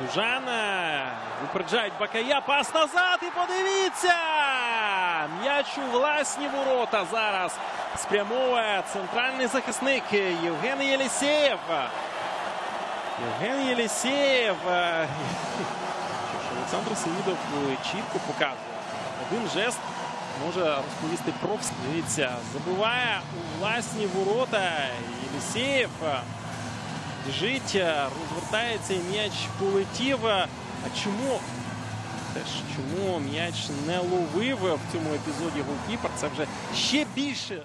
Дужана. Випереджають Бакая. Пас назад. І подивіться! М'яч у власні ворота зараз спрямовує центральний захисник Євген Єлісєєв. Євген Єлісєєв. Олександр Сеїдов е, чітко показує. Один жест може розповісти про. Дивіться, забиває у власні ворота Єлісєєв. Біжить, е, розвертається і м'яч полетів. А чому? Теж чому м'яч не ловив в цьому епізоді голкіпер? Це вже ще більше